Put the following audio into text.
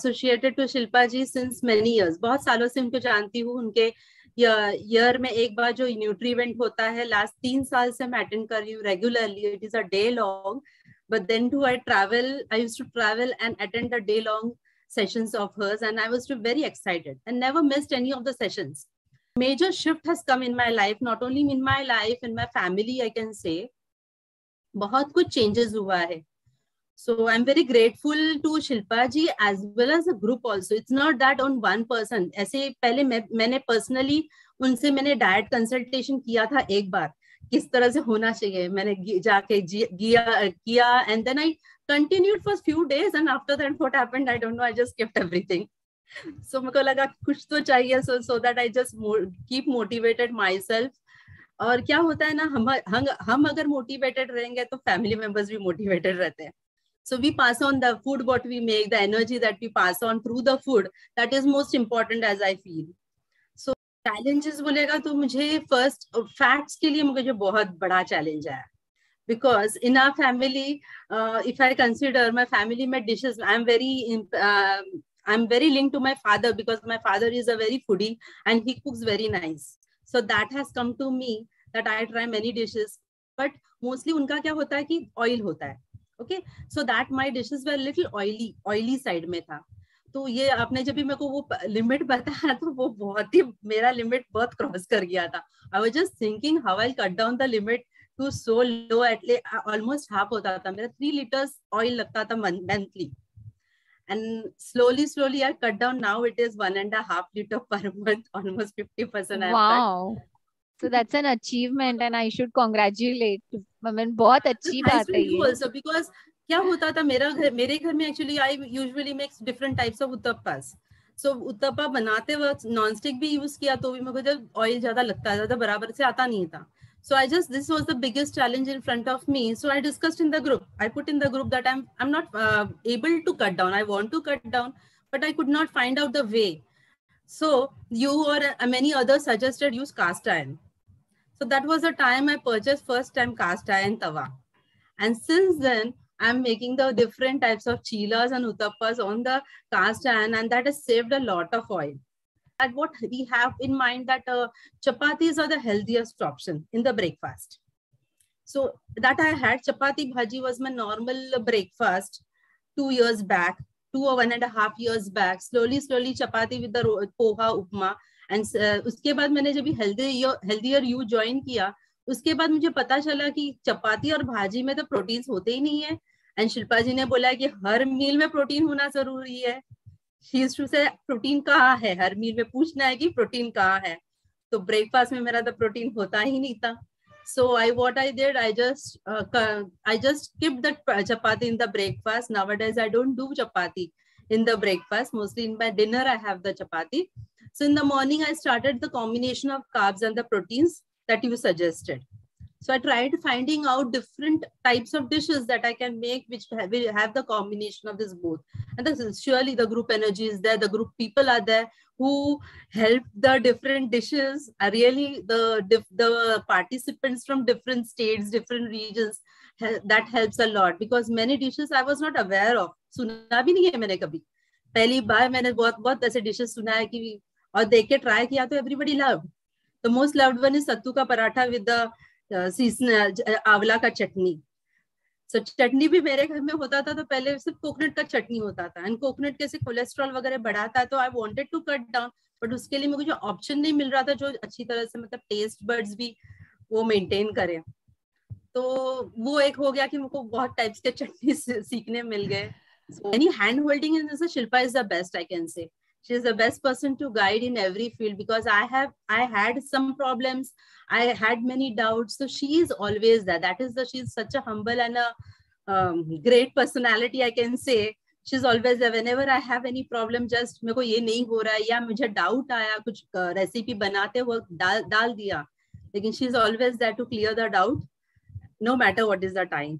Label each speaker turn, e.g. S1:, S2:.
S1: Associated to Shilpa ji since many years बहुत सालों से उनको जानती हूँ उनके ईयर में एक बार जो न्यूट्री इवेंट होता है लास्ट तीन साल से मैं अटेंड कर रही हूँ regularly it is a day long but then too i travel i used to travel and attend the day long sessions of hers and i was too very excited and never missed any of the sessions major shift has come in my life not only in my life in my family i can say बहुत कुछ changes हुआ है so i'm very grateful to shilpa ji as well as the group also it's not that on one person पहले मैं मैंने personally उनसे मैंने diet consultation किया था एक बार किस तरह से होना चाहिए मैंने जाके किया किया and then I continued for few days and after that what happened i don't know i just kept everything so को लगा कुछ तो चाहिए so so that i just keep motivated myself और क्या होता है ना हम हम हम अगर मोटिवेटेड रहेंगे तो फैमिली मेंबर्स भी मोटिवेटेड रहते हैं so we pass on the food what we make the energy that we pass on through the food that is most important as i feel so challenges बोलेगा तो मुझे first facts के लिए मुझे बहुत बड़ा challenge है because in our family uh, if i consider my family my dishes i'm very uh, i'm very linked to my father because my father is a very foodie and he cooks very nice so that has come to me that i try many dishes but mostly उनका क्या होता है कि oil होता है okay so that my dishes were little oily oily side में था। तो ये आपने जब भी मेरे को वो लिमिट बताया तो वो बहुत ही मेरा लिमिट बहुत क्रॉस कर गया था। I was just thinking how I cut down the limit to so low lately almost half होता था। मेरा थ्री लीटर्स ऑयल लगता था monthly and slowly slowly, i cut down, now it is one and a half liter per month, almost 50 percent
S2: wow so that's an achievement and i should congratulate I mean बहुत अच्छी बात है ये
S1: also because क्या होता था मेरा घर मेरे घर में actually I usually makes different types of uttappas so uttappa बनाते वक्त नॉन स्टिक भी यूज़ किया तो भी मेरे को जब ऑयल ज़्यादा लगता था बराबर से आता नहीं था so i just this was the biggest challenge in front of me so i discussed in the group i put in the group that i'm i'm not uh, able to cut down i want to cut down but i could not find out the way so you or uh, many others suggested use cast iron so that was the time i purchased first time cast iron tawa and since then i'm making the different types of chilas and utappas on the cast iron and that has saved a lot of oil And what we have in mind that uh, chapatis are the healthiest option in the breakfast. So that I had chapati bhaji was my normal breakfast two years back, two or one and a half years back. Slowly, slowly chapati with the poha upma. And uh, उसके बाद मैंने जब healthier you join किया, उसके बाद मुझे पता चला कि चपाती और भाजी में तो प्रोटीन्स होते ही नहीं है। एंड शिल्पा जी ने बोला कि हर मील में प्रोटीन होना ज़रूरी है। से प्रोटीन कहाँ है? हर मील में पूछना है कि प्रोटीन कहाँ है? तो ब्रेकफास्ट में मेरा तो प्रोटीन होता ही नहीं था। So I what I did I just I just keep the chapati in the breakfast now I don't do chapati in the breakfast mostly in my dinner I have the chapati. so in the morning i started the combination of carbs and the proteins that you suggested So I tried finding out different types of dishes that I can make, which will have the combination of this both. And this is surely the group energy is there, the group people are there who help the different dishes. Are really the the participants from different states, different regions. That helps a lot because many dishes I was not aware of. सुना भी नहीं है मैंने कभी पहली बार मैंने बहुत बहुत ऐसे डिशेस सुना है कि और देख के ट्राई किया तो everybody love the most loved one is सत्तू का पराठा विद आंवला का चटनी. सो so, चटनी भी मेरे घर में होता था तो पहले सिर्फ़ कोकोनट का चटनी होता था. एंड कोकोनट कैसे कोलेस्ट्रॉल वगैरह बढ़ाता है तो I wanted to cut down but उसके लिए मुझे जो ऑप्शन नहीं मिल रहा था जो अच्छी तरह से मतलब टेस्ट बर्ड्स भी वो मेंटेन करें. तो वो एक हो गया कि मुझको बहुत टाइप्स के चटनी सीखने मिल गए. Any hand holding Shilpa is the best I can say she is the best person to guide in every field because i have i had some problems I had many doubts. So she is always there. That is the she's such a humble and a um, great personality, I can say. She's always there. Whenever I have any problem, just मेरे को ये नहीं हो रहा है या मुझे doubt आया कुछ रेसिपी बनाते वक्त डाल डाल दिया लेकिन she is always there to clear the doubt no matter what is the time